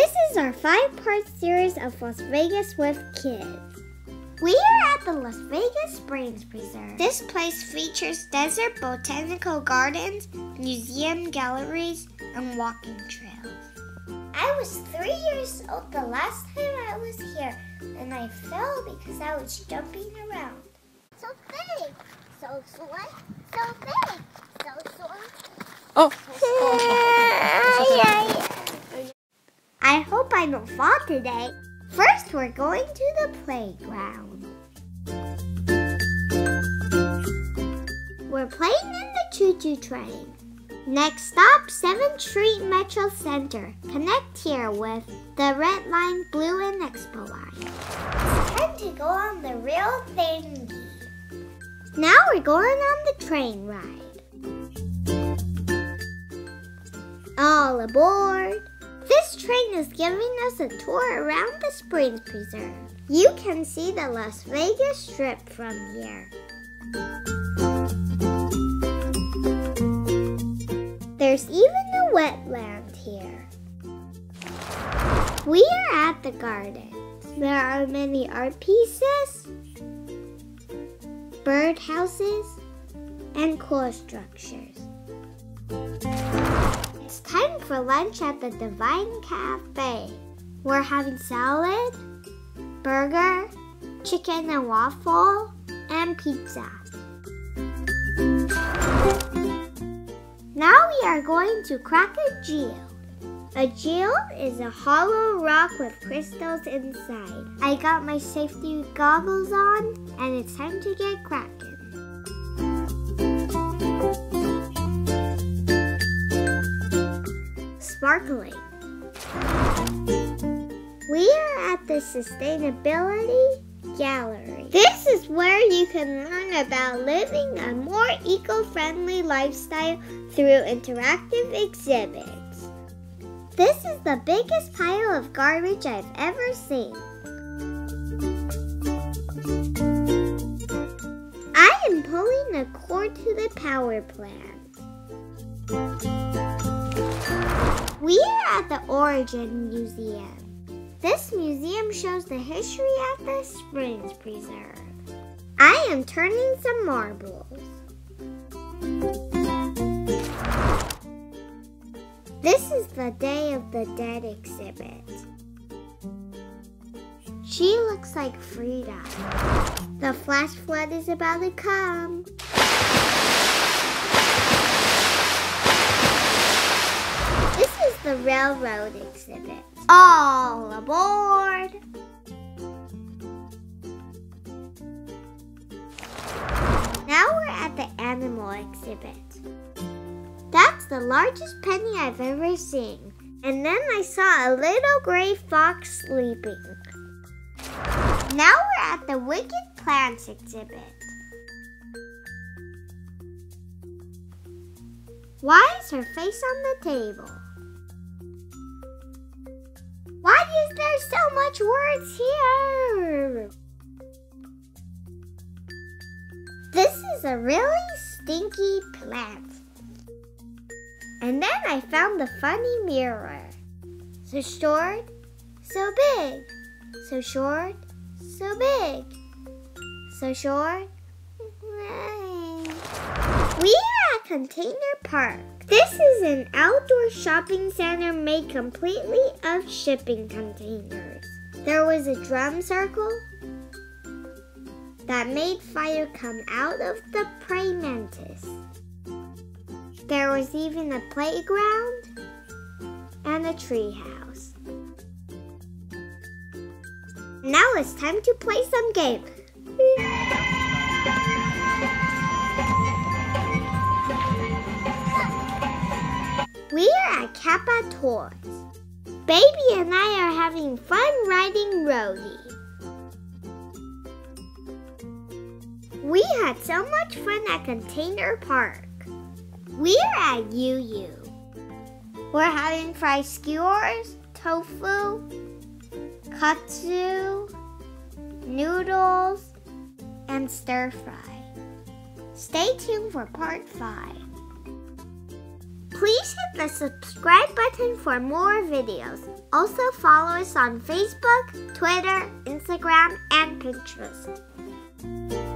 is our five part series of Las Vegas with kids. We are at the Las Vegas Springs Preserve. This place features desert botanical gardens, museum galleries, and walking trails. I was three years old the last time I was here, and I fell because I was jumping around. So big, so slight, so big, so short. Oh, I hope I don't fall today. First, we're going to the playground. We're playing in the choo-choo train. Next stop, 7th Street Metro Center. Connect here with the Red Line, Blue, and Expo Line. Time to go on the real thingy. Now we're going on the train ride. All aboard! This train is giving us a tour around the Springs Preserve. You can see the Las Vegas Strip from here. There's even a wetland here. We are at the garden. There are many art pieces, bird houses, and cool structures. It's time for lunch at the Divine Cafe. We're having salad, burger, chicken and waffle, and pizza. Now we are going to crack a geode. A geode is a hollow rock with crystals inside. I got my safety goggles on, and it's time to get cracking. Sparkling. We are at the Sustainability Gallery. This is where you can learn about living a more eco-friendly lifestyle through interactive exhibits. This is the biggest pile of garbage I've ever seen. I am pulling a cord to the power plant. We are at the Origen Museum. This museum shows the history at the Springs Preserve. I am turning some marbles. This is the Day of the Dead exhibit. She looks like Frida. The flash flood is about to come. This is the railroad exhibit. All aboard! Now we're at the animal exhibit. That's the largest penny I've ever seen. And then I saw a little gray fox sleeping. Now we're at the Wicked Plants exhibit. Why is her face on the table? Much words here? This is a really stinky plant. And then I found the funny mirror. So short, so big. So short, so big. So short. We are at Container Park. This is an outdoor shopping center made completely of shipping containers. There was a drum circle that made fire come out of the praying mantis. There was even a playground and a treehouse. Now it's time to play some game. We are at Kappa Toys. Baby and I are having fun riding Roadie. We had so much fun at Container Park. We're at UU. We're having fried skewers, tofu, katsu, noodles, and stir fry. Stay tuned for part 5. Please hit the subscribe button for more videos. Also follow us on Facebook, Twitter, Instagram, and Pinterest.